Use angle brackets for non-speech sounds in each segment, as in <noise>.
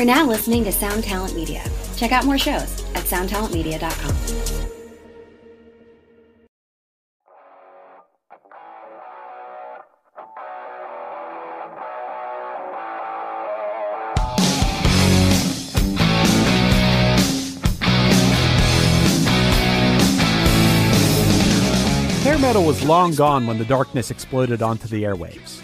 You're now listening to Sound Talent Media. Check out more shows at soundtalentmedia.com. Hair metal was long gone when the darkness exploded onto the airwaves.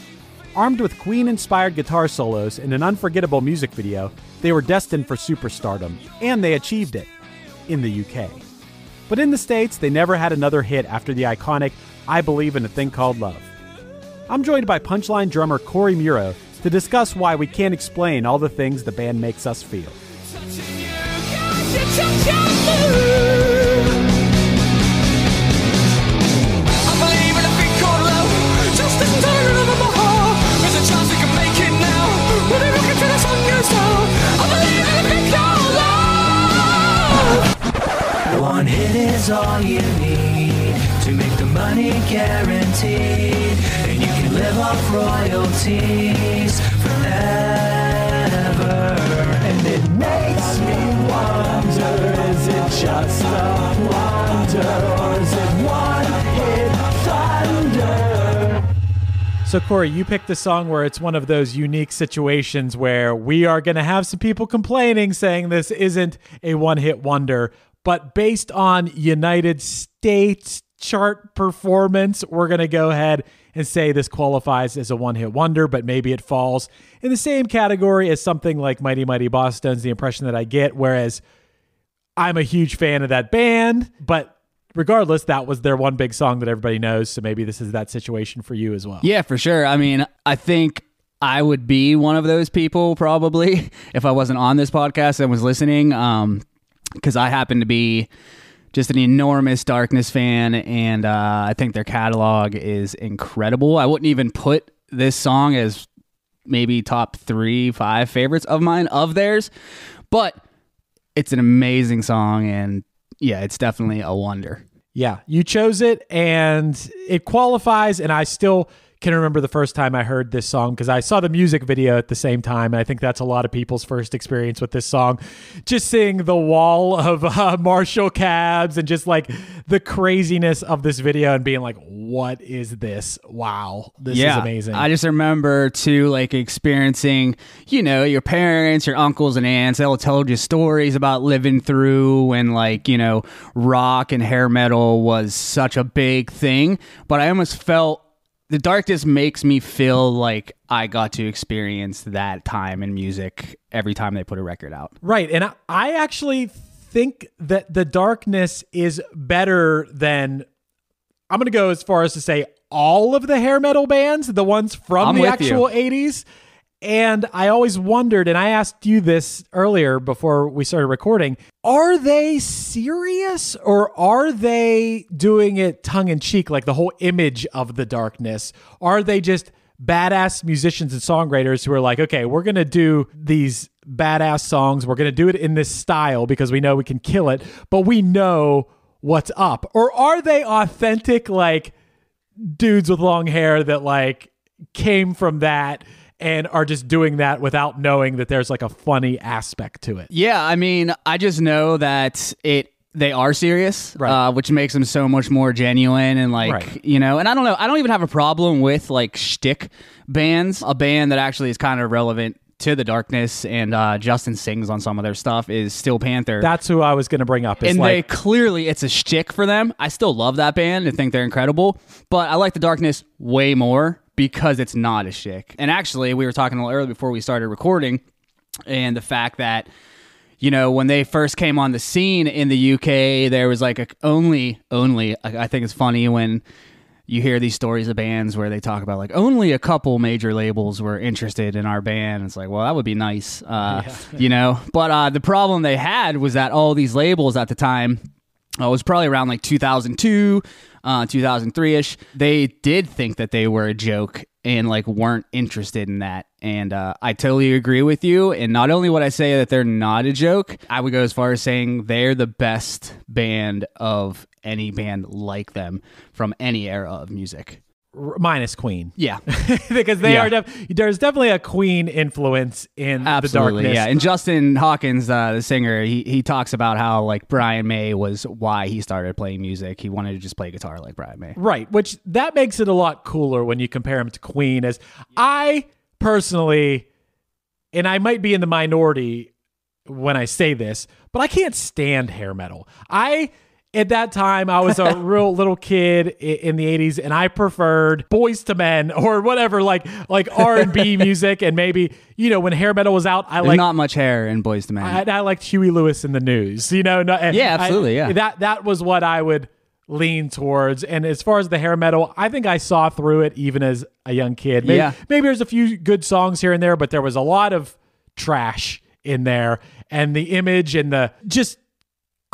Armed with Queen inspired guitar solos and an unforgettable music video, they were destined for superstardom, and they achieved it in the UK. But in the States, they never had another hit after the iconic I Believe in a Thing Called Love. I'm joined by Punchline drummer Cory Muro to discuss why we can't explain all the things the band makes us feel. Is all you need to make the money guaranteed, and you can live off royalties forever. And it makes me wonder: is it just a wonder, or is it one hit thunder? So, Cory, you picked a song where it's one of those unique situations where we are going to have some people complaining saying this isn't a one hit wonder, but based on United States chart performance, we're going to go ahead and say this qualifies as a one hit wonder, but maybe it falls in the same category as something like Mighty Mighty Bosstones, the impression that I get. Whereas I'm a huge fan of that band, but regardless, that was their one big song that everybody knows. So maybe this is that situation for you as well. Yeah, for sure. I mean, I think I would be one of those people probably <laughs> if I wasn't on this podcast and was listening. Um, because I happen to be just an enormous Darkness fan, and uh, I think their catalog is incredible. I wouldn't even put this song as maybe top three, five favorites of mine of theirs, but it's an amazing song, and yeah, it's definitely a wonder. Yeah, you chose it and it qualifies. And I still can remember the first time I heard this song because I saw the music video at the same time. And I think that's a lot of people's first experience with this song. Just seeing the wall of uh, Marshall cabs and just like the craziness of this video and being like, what is this? Wow, this is amazing. I just remember too, like experiencing, you know, your parents, your uncles and aunts. They'll tell you stories about living through when, like, you know, rock and hair metal was such a big thing. But I almost felt the darkness makes me feel like I got to experience that time in music every time they put a record out. Right. And I, I actually think that the darkness is better than I'm going to go as far as to say all of the hair metal bands, the ones from I'm the actual 80s. And I always wondered, and I asked you this earlier before we started recording are they serious or are they doing it tongue in cheek, like the whole image of the darkness? Are they just badass musicians and songwriters who are like, okay, we're going to do these badass songs. We're going to do it in this style because we know we can kill it, but we know what's up. Or are they authentic, like dudes with long hair that like came from that and are just doing that without knowing that there's like a funny aspect to it? Yeah, I mean, I just know that it they are serious, Right. uh, which makes them so much more genuine and like Right. you know. And I don't know, I don't even have a problem with like shtick bands. A band that actually is kind of relevant to the darkness and uh, Justin sings on some of their stuff is Steel Panther. That's who I was going to bring up. And they clearly it's a shtick for them. I still love that band and think they're incredible, but I like the darkness way more because it's not a shtick. And actually, we were talking a little earlier before we started recording, and the fact that you know when they first came on the scene in the UK, there was like a only only I think it's funny when you hear these stories of bands where they talk about like only a couple major labels were interested in our band. It's like, well, that would be nice, uh, you know. But uh, the problem they had was that all these labels at the time, uh, it was probably around like 2002, uh, 2003 ish. They did think that they were a joke and like weren't interested in that. And uh, I totally agree with you. And not only would I say that they're not a joke, I would go as far as saying they're the best band of any band like them from any era of music. Minus Queen. Yeah, <laughs> because they Yeah. are def- there's definitely a Queen influence in the darkness. Yeah, and Justin Hawkins, uh, the singer, he he talks about how like Brian May was why he started playing music. He wanted to just play guitar like Brian May. Right, which that makes it a lot cooler when you compare him to Queen. As I personally, and I might be in the minority when I say this, but I can't stand hair metal. I at that time I was a <laughs> real little kid in the 80s and I preferred Boyz II Men or whatever like like R&B <laughs> music and maybe you know when hair metal was out I like not much hair in Boyz II Men. I, I liked Huey Lewis and the News. You know, no, and Yeah, I- absolutely, yeah. That that was what I would lean towards. And as far as the hair metal, I think I saw through it even as a young kid. Maybe, Yeah. maybe there's a few good songs here and there, but there was a lot of trash in there, and the image and the just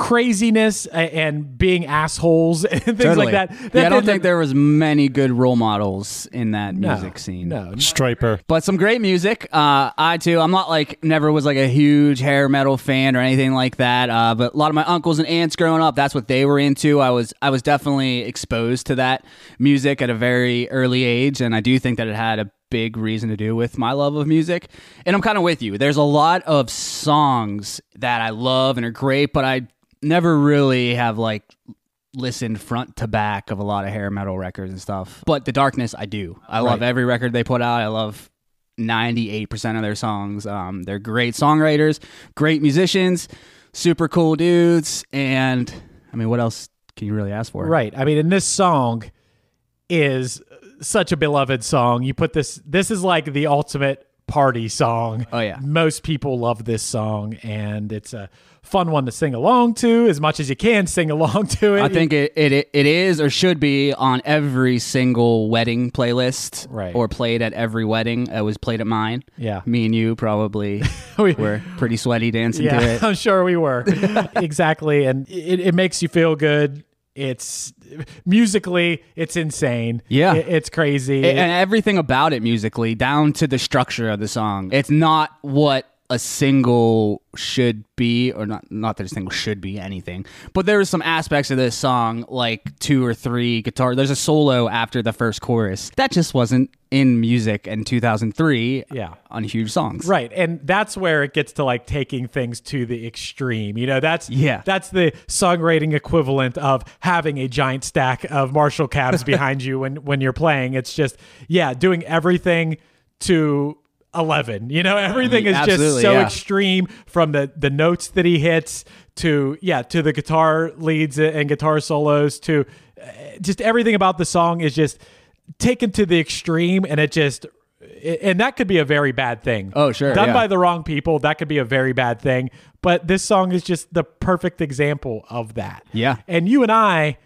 craziness and being assholes <laughs> and things Totally. like that. yeah, I don't didn't- think there was many good role models in that no, music scene. No, Stryper. But some great music. Uh, I too. I'm not like never was like a huge hair metal fan or anything like that. Uh, but a lot of my uncles and aunts growing up, that's what they were into. I was I was definitely exposed to that music at a very early age, and I do think that it had a big reason to do with my love of music. And I'm kind of with you. There's a lot of songs that I love and are great, but I never really have like listened front to back of a lot of hair metal records and stuff. But The Darkness, I do. I love every record they put out. I love 98% of their songs. Um, they're great songwriters, great musicians, super cool dudes. And I mean, what else can you really ask for? Right. I mean, and this song is such a beloved song. You put this this is like the ultimate party song. Oh, yeah. Most people love this song and it's a fun one to sing along to as much as you can sing along to it. I think it, it it is or should be on every single wedding playlist, Right. Or played at every wedding. It was played at mine. Yeah. me and you probably <laughs> We- were pretty sweaty dancing to it. <laughs> I'm sure we were. <laughs> exactly. And it, it makes you feel good. It's musically, it's insane. Yeah. It- it's crazy. and everything about it musically down to the structure of the song it's not what a single should be or not not that a single should be anything but there are some aspects of this song like two or three guitar there's a solo after the first chorus that just wasn't in music in 2003 Yeah. on huge songs Right. And that's where it gets to like taking things to the extreme. You know, that's Yeah. that's the songwriting equivalent of having a giant stack of Marshall cabs <laughs> behind you when when you're playing. It's just yeah, doing everything to 11. You know, everything is just so yeah. extreme from the the notes that he hits to yeah, to the guitar leads and guitar solos to uh, just everything about the song is just taken to the extreme and it just and that could be a very bad thing. Oh, sure, Done yeah. by the wrong people, that could be a very bad thing. But this song is just the perfect example of that. Yeah. And you and I,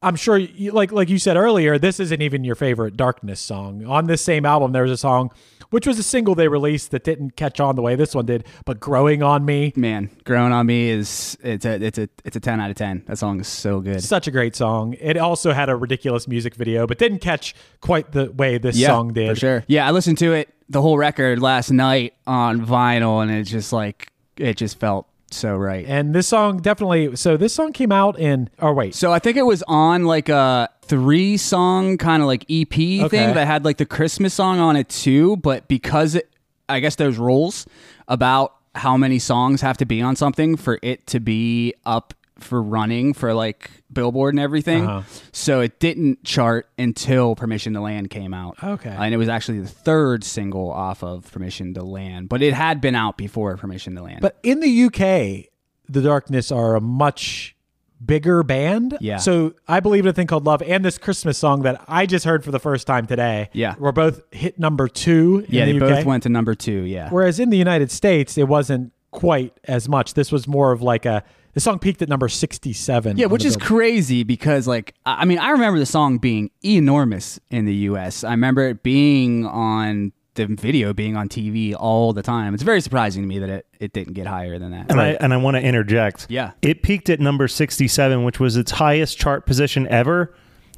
I'm sure, you, like like you said earlier, this isn't even your favorite Darkness song. On this same album, there was a song, which was a single they released that didn't catch on the way this one did, but "Growing on Me." man growing on me is it's a it's a it's a 10 out of 10 that song is so good Such a great song. It also had a ridiculous music video, but didn't catch quite the way this song did. For sure. Yeah, I listened to it the whole record last night on vinyl, and it just like it just felt so right. And this song definitely. So this song came out in. Oh wait, so I think it was on like a three song kind of like EP Okay. thing that had like the Christmas song on it too. But because it, I guess there's rules about how many songs have to be on something for it to be up for running for like Billboard and everything. Uh-huh. So it didn't chart until Permission to Land came out. Okay. And it was actually the third single off of Permission to Land, but it had been out before Permission to Land. But in the UK, the Darkness are a much bigger band. Yeah. So I believe in a thing called Love and this Christmas song that I just heard for the first time today. Yeah. Were both hit number two yeah, in they UK. both went to number two. Yeah. Whereas in the United States, it wasn't quite as much. This was more of like a the song peaked at number sixty seven. Yeah, which is crazy because, like, I I mean, I remember the song being enormous in the U.S. I remember it being on the video, being on TV all the time. It's very surprising to me that it, it didn't get higher than that. And I and I want to interject. Yeah. It peaked at number 67, which was its highest chart position ever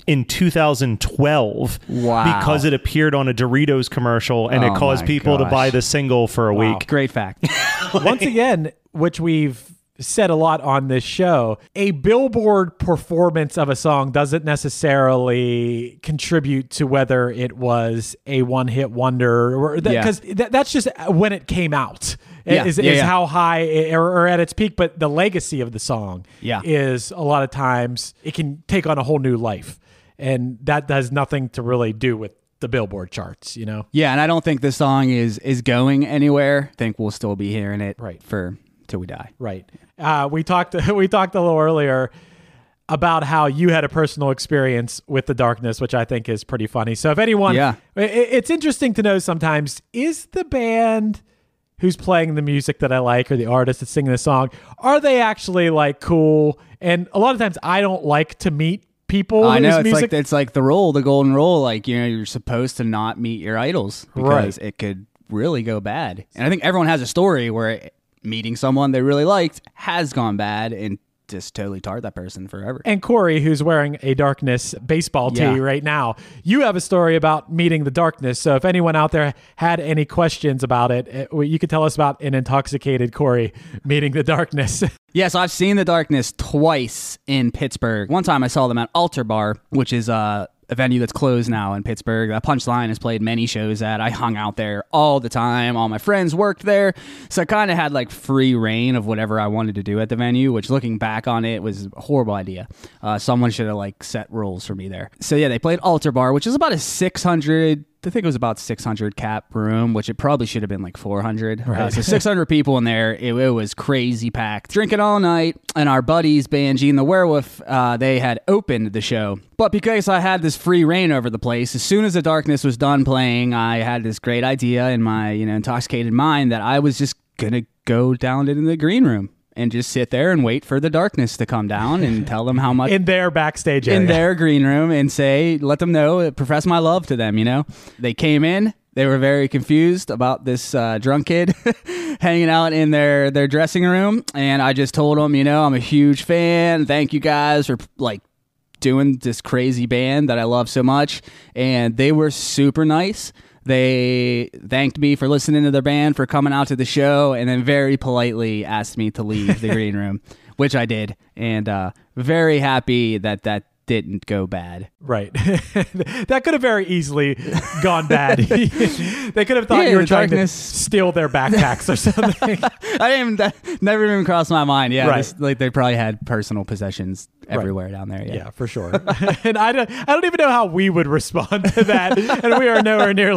in 2012 Wow. because it appeared on a Doritos commercial and Oh it caused my people to buy the single for a Wow. week. Great fact. <laughs> once again, which we've said a lot on this show. A billboard performance of a song doesn't necessarily contribute to whether it was a one hit wonder or Yeah. because that's just when it came out. Yeah, Is, yeah, is how high it- or, or at its peak, but the legacy of the song Yeah. is a lot of times it can take on a whole new life. And that has nothing to really do with the billboard charts, you know? Yeah, and I don't think this song is is going anywhere. I think we'll still be hearing it Right. for till we die. Right. Uh, we talked. <laughs> We talked a little earlier about how you had a personal experience with the darkness, which I think is pretty funny. So if anyone, Yeah. i- it's interesting to know sometimes is the band who's playing the music that I like or the artist that's singing the song are they actually like cool? And a lot of times I don't like to meet people. I know it's music, like it's like the rule, the golden rule. Like you know, you're supposed to not meet your idols because Right. it could really go bad. And I think everyone has a story where meeting someone they really liked has gone bad and just totally tarred that person forever. and Cory, who's wearing a darkness baseball tee Yeah. right now, you have a story about meeting the darkness. So if anyone out there had any questions about it, eh, you could tell us about an intoxicated Cory meeting the darkness. <laughs> Yeah, so I've seen the darkness twice in Pittsburgh. One time I saw them at Altar Bar, which is uh, a venue that's closed now in Pittsburgh. That Punchline has played many shows at. I hung out there all the time. All my friends worked there. So I kind of had like free reign of whatever I wanted to do at the venue, which looking back on it was a horrible idea. Uh, someone should have like set rules for me there. So yeah, they played Altar Bar, which is about a 600 I think it was about 600 cap room, which it probably should have been like 400. Uh, so 600 <laughs> people in there. It, it was crazy packed. Drinking all night. And our buddies, band and the Werewolf, uh, they had opened the show. But because I had this free reign over the place, as soon as the darkness was done playing, I had this great idea in my you know intoxicated mind that I was just gonna go down into the green room and just sit there and wait for the darkness to come down and <laughs> tell them how much in their backstage area. in their green room and say, let them know, profess my love to them. You know, they came in. They were very confused about this uh, drunk kid <laughs> hanging out in their their dressing room, and I just told them, you know, I'm a huge fan. Thank you guys for like doing this crazy band that I love so much, and they were super nice. They thanked me for listening to their band, for coming out to the show, and then very politely asked me to leave the <laughs> green room, which I did, and uh, very happy that that didn't go bad. Right. <laughs> that could have very easily gone bad. <laughs> they could have thought Yeah, you were trying darkness- to steal their backpacks or something. <laughs> I didn't even that never even crossed my mind. Yeah, Right. this- like they probably had personal possessions everywhere down there. Yeah. Yeah, for sure. and I don't, I don't even know how we would respond to that. and we are nowhere near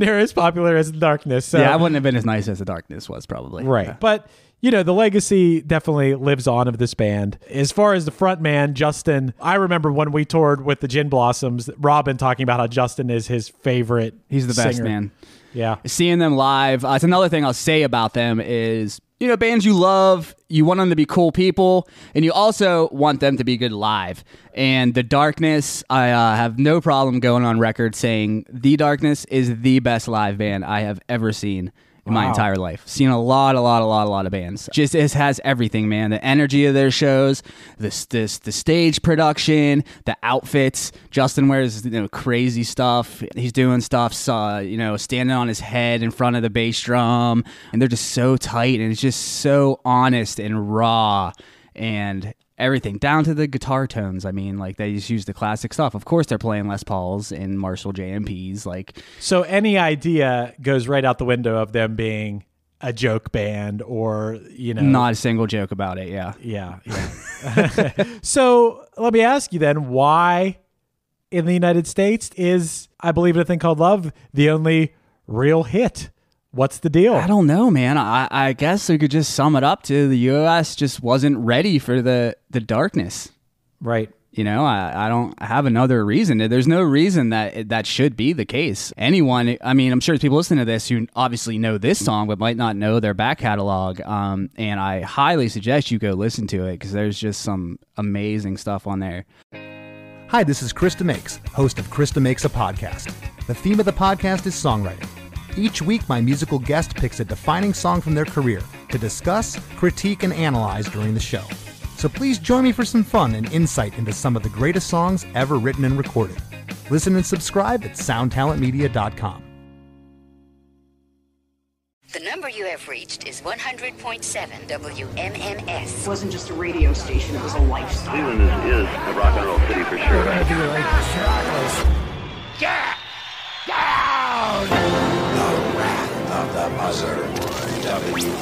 near as popular as Darkness. So. yeah, I wouldn't have been as nice as the darkness was probably. Right. Yeah. But you know, the legacy definitely lives on of this band. As far as the front man, Justin, I remember when we toured with the Gin Blossoms, Robin talking about how Justin is his favorite. He's the best man. Yeah. seeing them live. Uh, it's another thing I'll say about them is you know bands you love, you want them to be cool people, and you also want them to be good live. And the Darkness, I uh, have no problem going on record saying the Darkness is the best live band I have ever seen. In my Wow. entire life, seen a lot, a lot, a lot, a lot of bands. Just it has everything, man. The energy of their shows, this, this, the stage production, the outfits. Justin wears you know crazy stuff. He's doing stuff, uh, you know, standing on his head in front of the bass drum, and they're just so tight, and it's just so honest and raw, and everything down to the guitar tones. I mean, like they just use the classic stuff. Of course, they're playing Les Pauls and Marshall JMPs. Like, So any idea goes right out the window of them being a joke band or, you know. not a single joke about it. Yeah. Yeah. Yeah. <laughs> so let me ask you then why in the United States is I Believe in a Thing Called Love the only real hit? What's the deal? I don't know, man. I, I guess we could just sum it up to the U.S. just wasn't ready for the the darkness. Right. You know, I, I don't have another reason. There's no reason that that should be the case. Anyone, I mean, I'm sure there's people listening to this who obviously know this song but might not know their back catalog. Um, and I highly suggest you go listen to it because there's just some amazing stuff on there. Hi, this is Krista Makes, host of Krista Makes a Podcast. The theme of the podcast is songwriting. Each week, my musical guest picks a defining song from their career to discuss, critique, and analyze during the show. So please join me for some fun and insight into some of the greatest songs ever written and recorded. Listen and subscribe at soundtalentmedia.com. The number number you have reached is 100.7 WMMS. It wasn't just a radio station, it was a lifestyle. Cleveland is, is a rock and roll city for sure. Get down! Of the WMMS.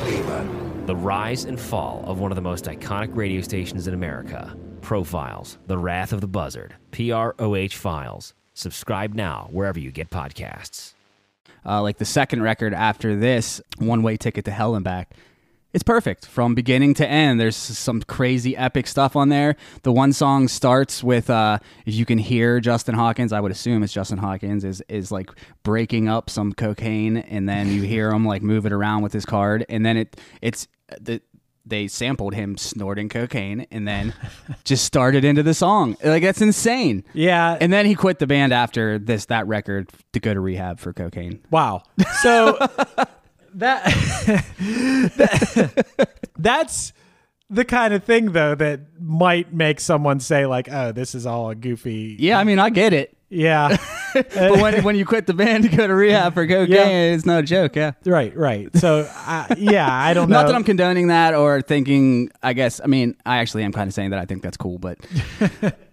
Cleveland. The rise and fall of one of the most iconic radio stations in America. Profiles, The Wrath of the Buzzard, PROH Files. Subscribe now wherever you get podcasts. uh, like the second record after this, One Way Ticket to Hell and Back. It's perfect from beginning to end. There's some crazy epic stuff on there. The one song starts with, uh, if you can hear Justin Hawkins, I would assume it's Justin Hawkins, is is like breaking up some cocaine, and then you hear him like move it around with his card, and then it it's the they sampled him snorting cocaine, and then <laughs> just started into the song. Like that's insane. Yeah. And then he quit the band after this that record to go to rehab for cocaine. Wow. So <laughs> that, that- <laughs> that's the kind of thing though that might make someone say like, "Oh, this is all a goofy." Yeah, I mean, I get it. Yeah. <laughs> but when, when you quit the band to go to rehab for cocaine, Yeah. it's no joke. Yeah. right, right. So uh, yeah, I don't <laughs> know. Not that I'm condoning that or thinking. I guess. I mean, I actually am kind of saying that I think that's cool, but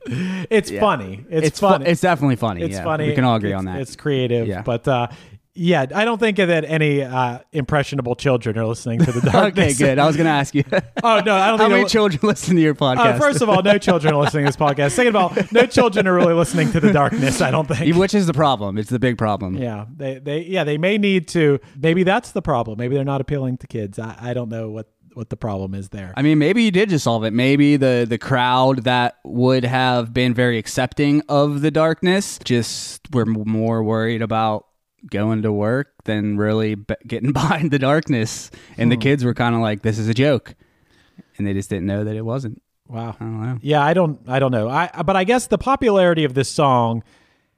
it's funny. It's, it's fu- funny. it's definitely funny. It's yeah. funny. We can all agree It's- on that. It's creative. Yeah. But uh, yeah, I don't think that any uh, impressionable children are listening to the <laughs> darkness. okay, good. I was going to ask you. <laughs> Oh no, I don't How think many they're- children <laughs> listen to your podcast? Uh, first of all, no children are listening to this podcast. Second of all, no children are really listening to the darkness. I don't think. Which is the problem? It's the big problem. Yeah, they they yeah they may need to. Maybe that's the problem. Maybe they're not appealing to kids. I, I don't know what what the problem is there. I mean, maybe you did just solve it. Maybe the the crowd that would have been very accepting of the darkness just were more worried about going to work than really b- getting <laughs> behind the darkness, and the Hmm. kids were kind of like, "This is a joke," and they just didn't know that it wasn't. Wow. I don't know. Yeah, I don't I don't know. I but I guess the popularity of this song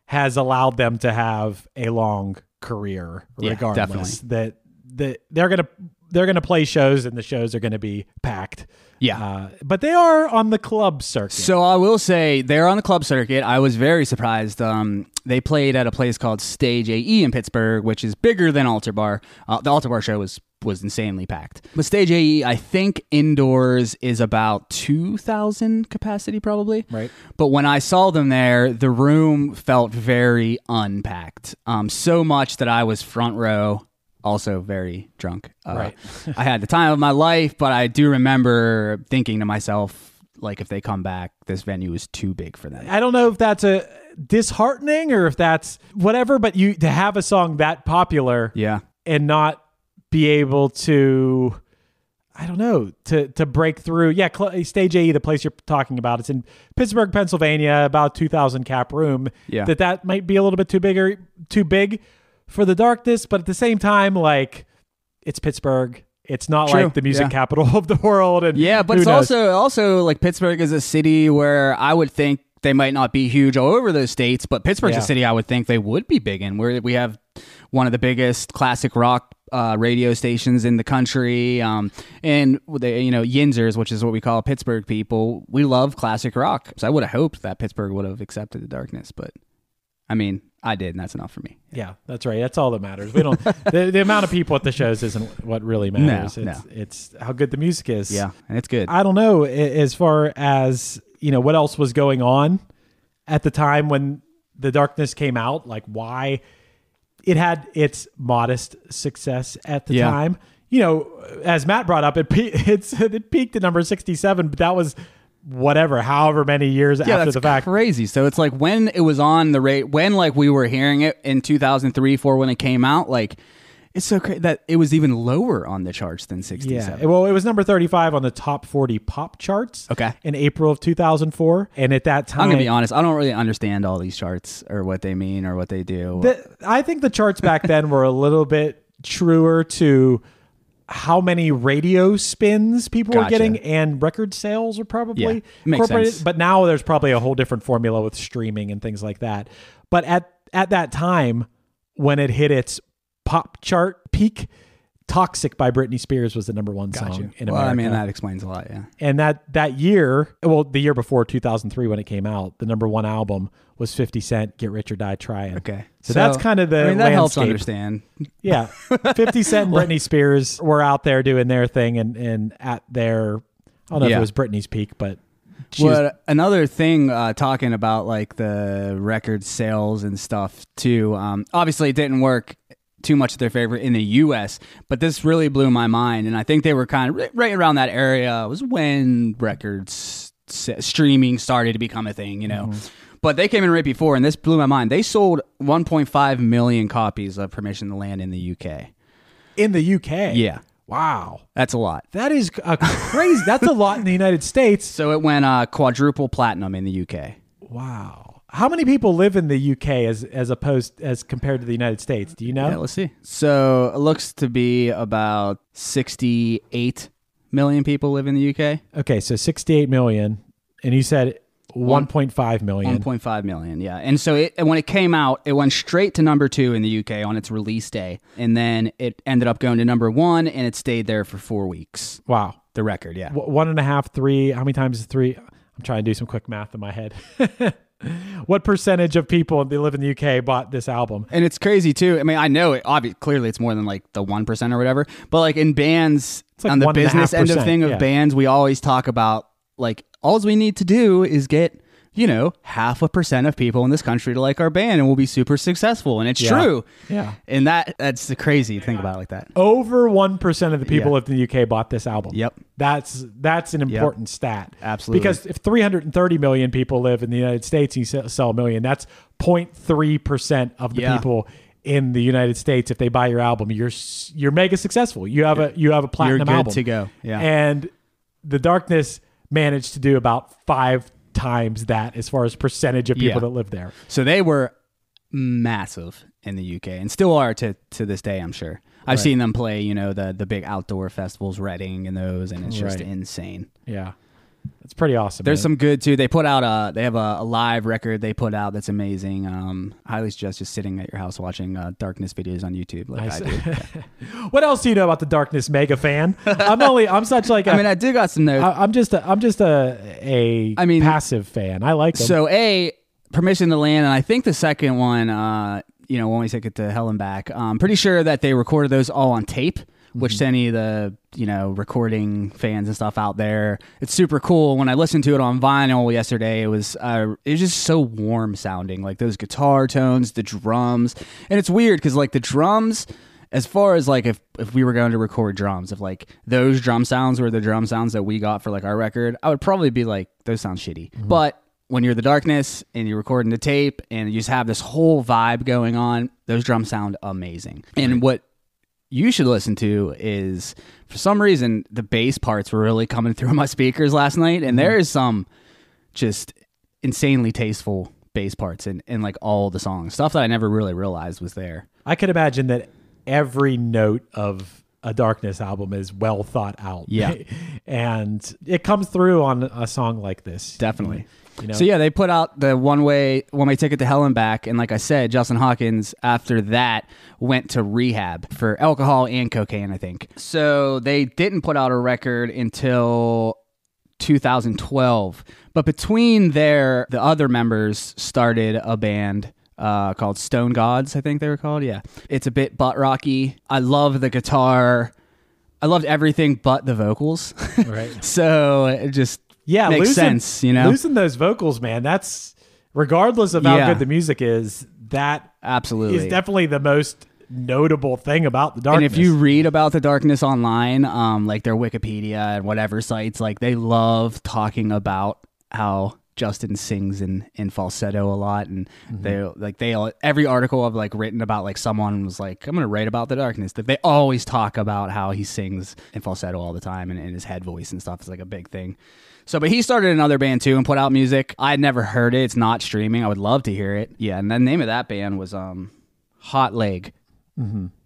has allowed them to have a long career Yeah, regardless. That that they're going to they're going to play shows and the shows are going to be packed. Yeah. Uh, but they are on the club circuit. So I will say they're on the club circuit. I was very surprised. Um, they played at a place called Stage AE in Pittsburgh, which is bigger than Altar Bar. Uh, the Altar Bar show was was insanely packed. But Stage AE, I think indoors is about two thousand capacity, probably. Right. But when I saw them there, the room felt very unpacked. Um, so much that I was front row. Also very drunk. Uh, Right. <laughs> I had the time of my life, but I do remember thinking to myself, like, if they come back, this venue is too big for them. I don't know if that's a disheartening or if that's whatever, but you to have a song that popular Yeah. and not be able to I don't know to to break through. Yeah, stage AE, the place you're talking about, it's in Pittsburgh, Pennsylvania, about 2,000 cap room. Yeah. that that might be a little bit too big or too big for the darkness, but at the same time, like it's Pittsburgh. It's not True, like the music yeah. capital <laughs> of the world. And Yeah, but it's knows? also also like Pittsburgh is a city where I would think they might not be huge all over those states, but Pittsburgh's Yeah. a city I would think they would be big in. Where we have one of the biggest classic rock uh, radio stations in the country, um, and they, you know Yinzers, which is what we call Pittsburgh people. We love classic rock, so I would have hoped that Pittsburgh would have accepted the darkness, but I mean, I did, and that's enough for me. Yeah, that's right. That's all that matters. We don't <laughs> the, the amount of people at the shows isn't what really matters. No, it's it's how good the music is. Yeah, and it's good. I don't know as far as you know what else was going on at the time when the darkness came out. Like why it had its modest success at the Yeah. time. You know, as Matt brought up, it pe- <laughs> it's it peaked at number sixty seven, but that was whatever, however many years yeah, after the fact. crazy. So it's like when it was on the rate, when like we were hearing it in 2003, four when it came out, like it's so crazy that it was even lower on the charts than 67. Yeah. Well, it was number 35 on the top 40 pop charts. Okay. In April of 2004. And at that time, I'm gonna be honest. I don't really understand all these charts or what they mean or what they do. the- I think the charts back then were a little bit truer to how many radio spins people were Gotcha. getting and record sales are probably Yeah, makes incorporated. sense. But now there's probably a whole different formula with streaming and things like that. But at at that time when it hit its pop chart peak, Toxic by Britney Spears was the number one song in America. well. I mean, that explains a lot. Yeah. and that that year, well, the year before 2003 when it came out, the number one album was 50 Cent, Get Rich or Die Trying. Okay. So, that's kind of the I mean, that helps understand. Yeah. <laughs> 50 Cent and Britney Spears were out there doing their thing and, and at their, I don't know if it was Britney's peak, but she was, Well, another thing, uh, talking about like the record sales and stuff too. Um, obviously, it didn't work too much to their favor in the U.S., but this really blew my mind, and I think they were kind of right, right around that area It was when records streaming started to become a thing, you know. Mm-hmm. But they came in right before, and this blew my mind. They sold 1.5 million copies of Permission to Land in the UK. in the UK. Yeah, Wow. that's a lot. That is a crazy. that's a lot in the United States. <laughs> So it went uh, quadruple platinum in the UK. Wow. How many people live in the UK as as opposed as compared to the United States? Do you know? Yeah, let's see. So it looks to be about 68 million people live in the UK. okay, so 68 million and you said 1.5 million. 1.5 million, yeah. And so it, when it came out, it went straight to number two in the UK on its release day. And then it ended up going to number one and it stayed there for four weeks. wow. The record, yeah. W- one and a half, three. How many times is three? I'm trying to do some quick math in my head. <laughs> <laughs> what percentage of people that live in the UK bought this album? And it's crazy too. I mean, I know it obviously clearly it's more than like the 1% or whatever, but like in bands like on the business end of thing of yeah. bands, we always talk about like all we need to do is get you know, half a percent of people in this country to like our band and we'll be super successful. And it's Yeah. true. Yeah. And that that's the crazy to think about it like that. Over one percent of the people Yeah. in the UK bought this album. Yep. That's that's an important stat. Absolutely. Because if 330 million people live in the United States and you sell- a million, that's 0.3 percent of the Yeah. people in the United States. If they buy your album, you're you're mega successful. You have a you have a platinum you're good album to go. Yeah. And the Darkness managed to do about five times that as far as percentage of people Yeah. that live there. So they were massive in the UK and still are to to this day, I'm sure. I've seen them play, you know, the the big outdoor festivals, Reading and those, and it's just Right. insane. Yeah. It's pretty awesome. There's man. some good too. They put out a they have a, a live record they put out that's amazing. Um, highly suggest just sitting at your house watching uh, darkness videos on YouTube like Nice. I do. <laughs> What else do you know about the Darkness mega fan? I'm only I'm such like <laughs> a, I mean, I do got some notes. I, am just a, I'm just a a I mean- passive fan. I like them. So a permission to land, and I think the second one, uh, you know, when we take it to hell and back, I'm pretty sure that they recorded those all on tape. Which to any of the you know recording fans and stuff out there, it's super cool. When I listened to it on vinyl yesterday, it was uh, it was just so warm sounding, like those guitar tones, the drums, and it's weird because like the drums, as far as like if if we were going to record drums, if like those drum sounds were the drum sounds that we got for like our record, I would probably be like those sound shitty. But when you're the darkness and you're recording the tape and you just have this whole vibe going on, those drums sound amazing. And what you should listen to is for some reason the bass parts were really coming through <laughs> my speakers last night and there mm-hmm. is some just insanely tasteful bass parts in, in like all the songs stuff that i never really realized was there I could imagine that every note of a Darkness album is well thought out. Yeah. <laughs> and it comes through on a song like this. definitely You know? so yeah they put out the one way one way ticket to hell and back. And like i said justin hawkins after that went to rehab for alcohol and cocaine i think. So they didn't put out a record until 2012 but between there the other members started a band uh, called stone gods i think they were called. Yeah. It's a bit butt rocky. I love the guitar. I loved everything but the vocals. <laughs> Right. so it just yeah, makes losing, sense you know losing those vocals, man. That's regardless of how Yeah. good the music is. That absolutely is definitely the most notable thing about the darkness. And if you read about the darkness online, um, like their Wikipedia and whatever sites, like they love talking about how Justin sings in, in falsetto a lot, and Mm-hmm. they like they every article I've like written about like someone was like I'm gonna write about the darkness. That they always talk about how he sings in falsetto all the time and, and his head voice and stuff is like a big thing. So, but he started another band too and put out music. I had never heard it. It's not streaming. I would love to hear it. Yeah, and the name of that band was um, Hot Leg.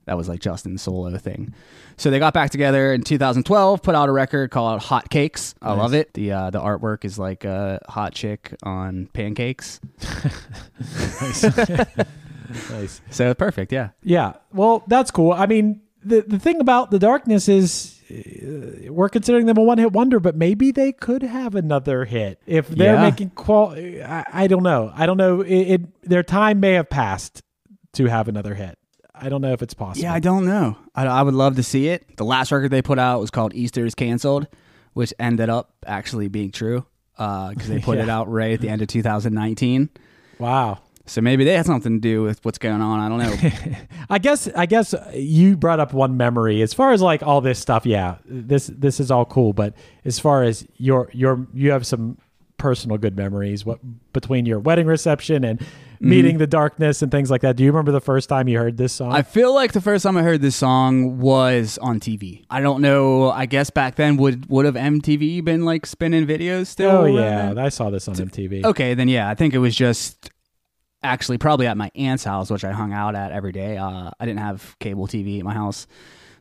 That was like Justin's solo thing. So they got back together in 2012, put out a record called Hot Cakes. I love it. The uh, the artwork is like a hot chick on pancakes. <laughs> nice. <laughs> So perfect, yeah. Yeah. Well, that's cool. I mean, the the thing about the darkness is Uh, we're considering them a one hit wonder, but maybe they could have another hit if they're Yeah. making qual. I, I don't know. I don't know. It, it their time may have passed to have another hit. I don't know if it's possible. Yeah, I don't know. I, I would love to see it. The last record they put out was called Easter is Canceled, which ended up actually being true uh, because they put it <laughs> out right at the end of 2019. Wow. So maybe they had something to do with what's going on. I don't know. <laughs> I guess I guess you brought up one memory as far as like all this stuff. Yeah, this this is all cool, but as far as your your you have some personal good memories what between your wedding reception and Mm-hmm. meeting the darkness and things like that. Do you remember the first time you heard this song? I feel like the first time I heard this song was on TV. I don't know. I guess back then would would have MTV been like spinning videos still? oh yeah, then? I saw this on MTV. Okay, then yeah, I think it was just actually probably at my aunt's house, which I hung out at every day. Uh, I didn't have cable TV at my house,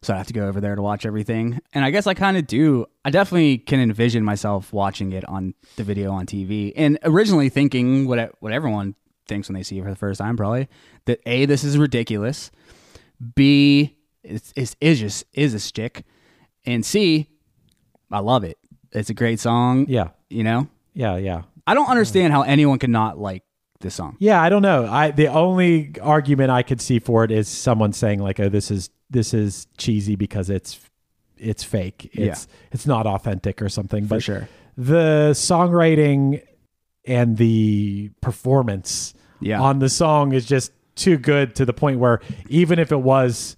so I have to go over there to watch everything. And I guess I kind of do. I definitely can envision myself watching it on the video on TV, and originally thinking what what everyone thinks when they see it for the first time, probably that a this is ridiculous, b it's, it's is just is a stick, and c I love it. It's a great song. Yeah, You know, yeah, yeah. I don't understand how anyone could not like this song. Yeah, I don't know. I the only argument I could see for it is someone saying like, "Oh, this is this is cheesy because it's it's fake. It's it's not authentic or something." For but sure. the songwriting and the performance Yeah. on the song is just too good to the point where even if it was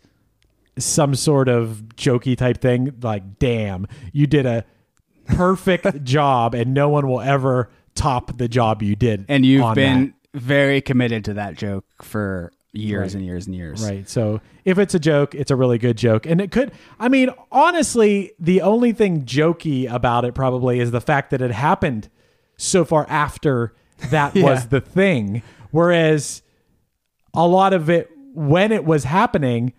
some sort of jokey type thing, like, damn, you did a perfect <laughs> job and no one will ever top the job you did. And you've been very committed to that joke for years Right. and years and years. right. So if it's a joke, it's a really good joke. And it could, I mean, honestly, the only thing jokey about it probably is the fact that it happened so far after <laughs> that Yeah. was the thing. Whereas a lot of it, when it was happening,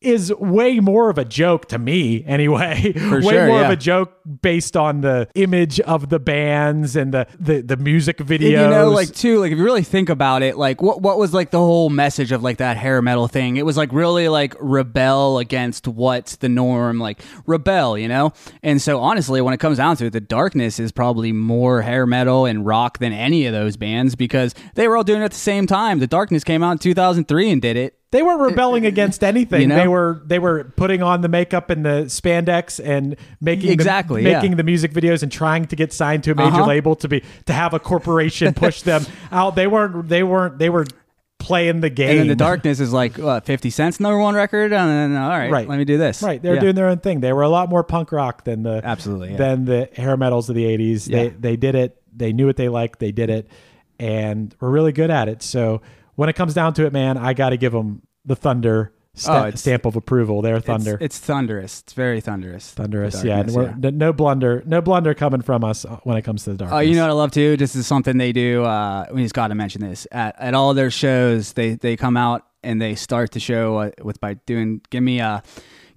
is way more of a joke to me anyway. <laughs> way sure, more of a joke based on the image of the bands and the the, the music videos. And you know, like too, like if you really think about it, like what what was like the whole message of like that hair metal thing? It was like really like rebel against what's the norm, like rebel, you know. And so honestly, when it comes down to it, the darkness is probably more hair metal and rock than any of those bands because they were all doing it at the same time. The darkness came out in 2003 and did it. They weren't rebelling against anything. You know? They were they were putting on the makeup and the spandex and making Exactly, the, yeah. making the music videos and trying to get signed to a major Uh-huh. label to be to have a corporation <laughs> push them out. They weren't they weren't they were playing the game. And then the darkness is like what, 50 cents number one record. And then all right, Right. let me do this. Right, they're Yeah. doing their own thing. They were a lot more punk rock than the Absolutely, yeah. than the hair metals of the '80s. They they did it. They knew what they liked. They did it, and were really good at it. So when it comes down to it, man, I got to give them the Thunder Oh, stamp of approval. They're It's- Thunder. It's, thunderous. It's very thunderous. Thunderous, The yeah. N- no blunder, no blunder coming from us uh, when it comes to the dark. Oh, you know what I love too? This is something they do. Uh, we just got to mention this at at all their shows. They they come out and they start the show uh, with by doing give me a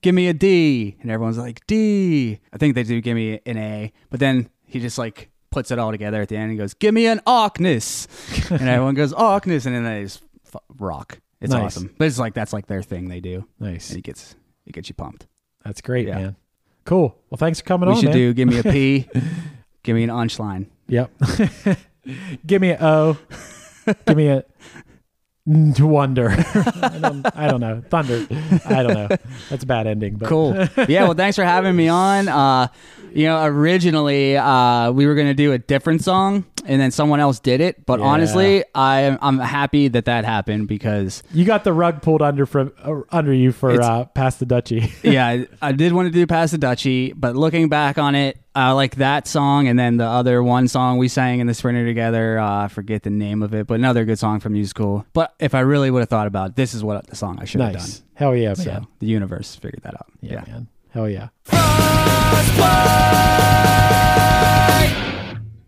give me a D, and everyone's like D. I think they do give me an A, but then he just like puts it all together at the end and goes give me an Arkness, <laughs> and everyone goes Arkness, and then they just f- rock. It's Nice. awesome, but it's like that's like their thing they do. Nice. and it gets it gets you pumped. That's great, Yeah. man. Cool. Well, thanks for coming We on. should man. do give me a P, <laughs> give me an Unschlein. Yep. <laughs> Give me an O. Give me a wonder. I, don't, I don't know. Thunder. I don't know. That's a bad ending. But Cool. yeah. Well, thanks for having me on. Uh, you know, originally uh, we were gonna do a different song, and then someone else did it. But Yeah. honestly, I I'm happy that that happened because You got the rug pulled under from uh, under you for It's- uh, Pass the Dutchie. <laughs> yeah, I, I did want to do Pass the Dutchie, but looking back on it, I like that song, and then the other one song we sang in the Sprinter together. Uh, I forget the name of it, but another good song from Musical. But if I really would have thought about it, this is what the song I should have nice. done. Hell yeah, man. So the universe figured that out. yeah, yeah. man. Hell yeah.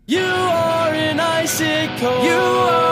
You are an icicle. You are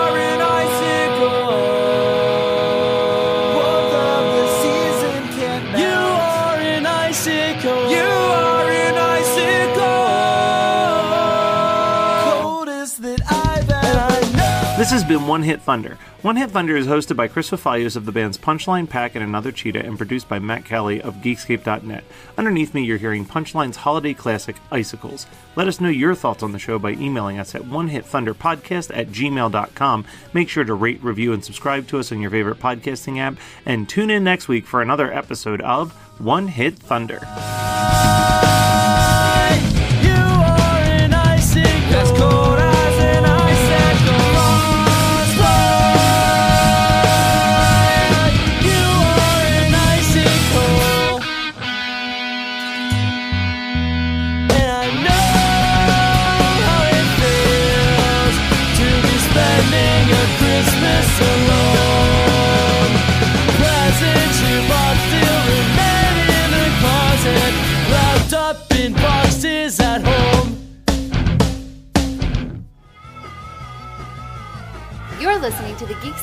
been One Hit Thunder. One Hit Thunder is hosted by Chris Fafalios of the bands Punchline, Pack, and Another Cheetah, and produced by Matt Kelly of Geekscape.net. Underneath me, you're hearing Punchline's holiday classic, Icicles. Let us know your thoughts on the show by emailing us at onehitthunderpodcast at gmail.com. Make sure to rate, review, and subscribe to us on your favorite podcasting app, and tune in next week for another episode of One Hit Thunder.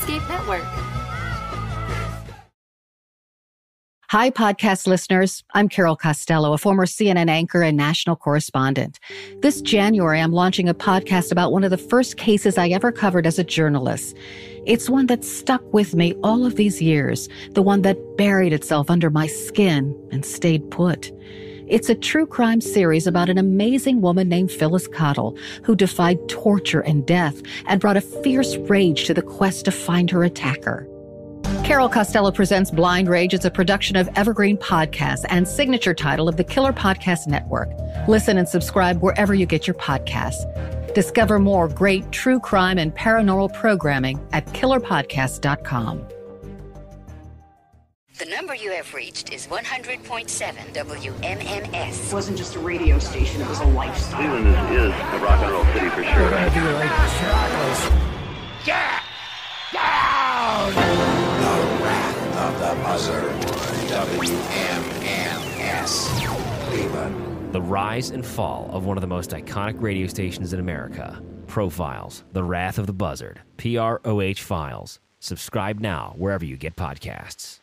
Geekscape Network. Hi, podcast listeners. I'm Carol Costello, a former CNN anchor and national correspondent. This January, I'm launching a podcast about one of the first cases I ever covered as a journalist. It's one that stuck with me all of these years, the one that buried itself under my skin and stayed put. It's a true crime series about an amazing woman named Phyllis Cottle who defied torture and death and brought a fierce rage to the quest to find her attacker. Carol Costello presents Blind Rage. It's a production of Evergreen Podcasts and signature title of the Killer Podcast Network. Listen and subscribe wherever you get your podcasts. Discover more great true crime and paranormal programming at killerpodcast.com. The number you have reached is 100.7 WMMS. It wasn't just a radio station, it was a lifestyle. Cleveland is, is a rock and roll city for sure. Yeah! Down! The Wrath of the Buzzard. WMMS. Cleveland. The rise and fall of one of the most iconic radio stations in America. Profiles, The Wrath of the Buzzard, PROH Files. Subscribe now wherever you get podcasts.